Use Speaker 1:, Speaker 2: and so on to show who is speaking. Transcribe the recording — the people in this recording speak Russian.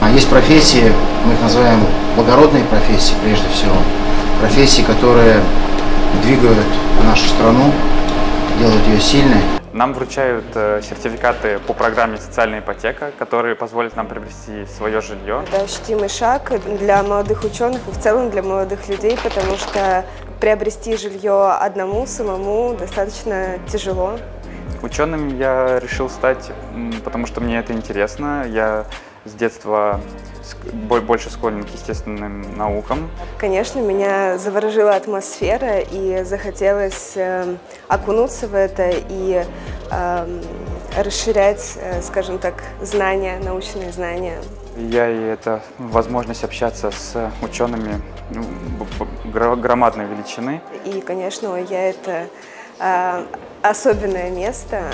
Speaker 1: А Есть профессии, мы их называем благородные профессии прежде всего. Профессии, которые двигают нашу страну, делают ее сильной.
Speaker 2: Нам вручают э, сертификаты по программе «Социальная ипотека», которые позволят нам приобрести свое жилье.
Speaker 3: Это ощутимый шаг для молодых ученых и в целом для молодых людей, потому что приобрести жилье одному самому достаточно тяжело.
Speaker 2: Ученым я решил стать, потому что мне это интересно. Я с детства больше склонен к естественным наукам.
Speaker 3: Конечно, меня заворожила атмосфера и захотелось э, окунуться в это и эм, расширять, э, скажем так, знания, научные знания.
Speaker 2: Я и это возможность общаться с учеными ну, громадной величины.
Speaker 3: И, конечно, я это э, особенное место.